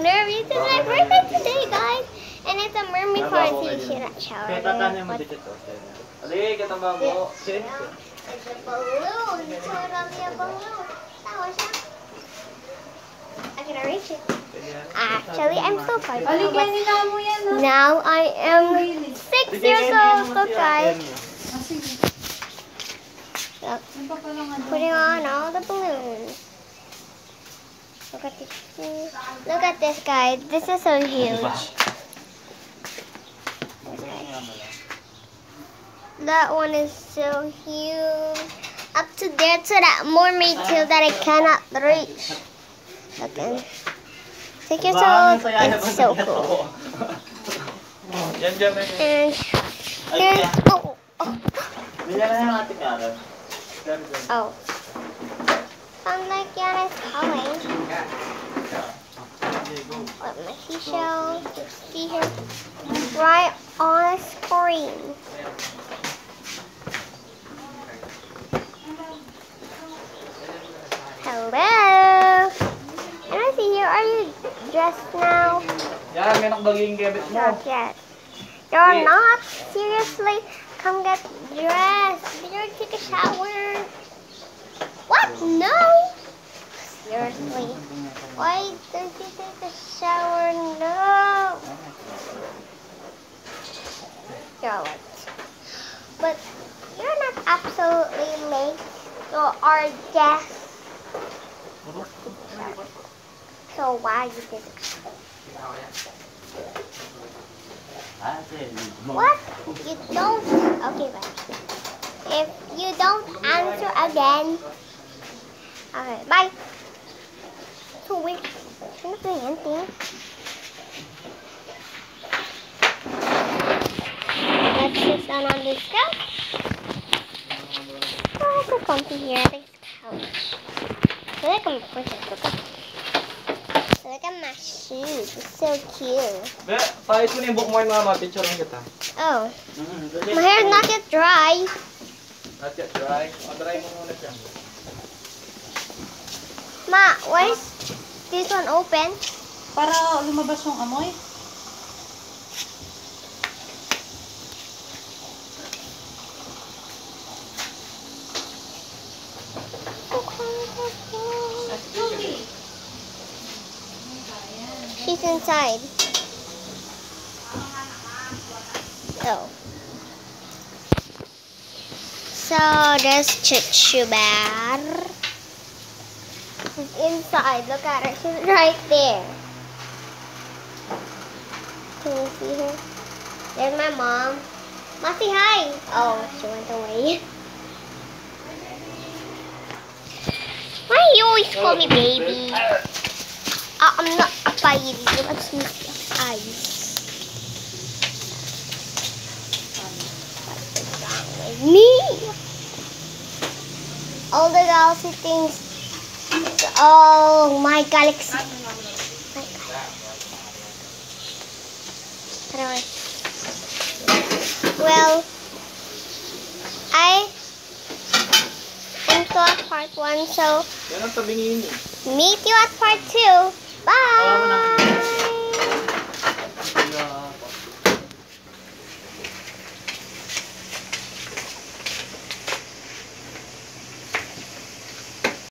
nervous. It's my birthday today, guys. And it's a mermaid party. She not shower. Kaya tatanin mo dito to. Ali, katama It's a balloon. Totally a balloon. Tawa siya. I can reach it. Actually, I'm so proud. Ali, kanina mo yan, ha? Now I am six years old, look guys. Ah, sige. Look, Ano pa pala nga putting on all the balloons. Look at this. Look at this, guys. This is so huge. That one is so huge. Up to there to that mermaid tail that I cannot reach. Look at Six years old. It's so cool. Yan, dyan na yun. And oh oh Bigyan na yung ate Karen. Dyan, dyan. oh. Like Yana is calling. Let me see show. See her right on the screen. Hello. Can I see you? Are you dressed now? May nakbaging gebit mo. Not yet. You're not? Seriously? Come get dressed. Did you take a shower? What? No. Seriously. Why did you take a shower? No. You're late. But you're not absolutely late. You are guest. So why you did it? What? You don't? Okay, bye. If you don't answer again, okay, bye. So weird. Ano ba yan, Ting? Let's sit down on this couch. Oh, it's so comfy here on this couch. I like my princess. Look at, look at my shoes. It's so cute. Be, pahit mo na yung book mo yung mama. Picture lang kita. Oh, Mm, my hair's not yet dry. Not yet dry. O, dry mo muna siya. Ma, why is this one open? Para lumabas yung amoy. She's inside. Oh. So there's Chuchubar. She's inside. Look at her. She's right there. Can you see her? There's my mom. Ma, say hi. Oh, she went away. Why you always call me baby? Uh, I'm not a baby. Let's at eyes. Me? All the galaxy things. Oh, my galaxy. My galaxy. Well, I am at part one, so Yan ang tabingin eh. meet you at part two. Bye.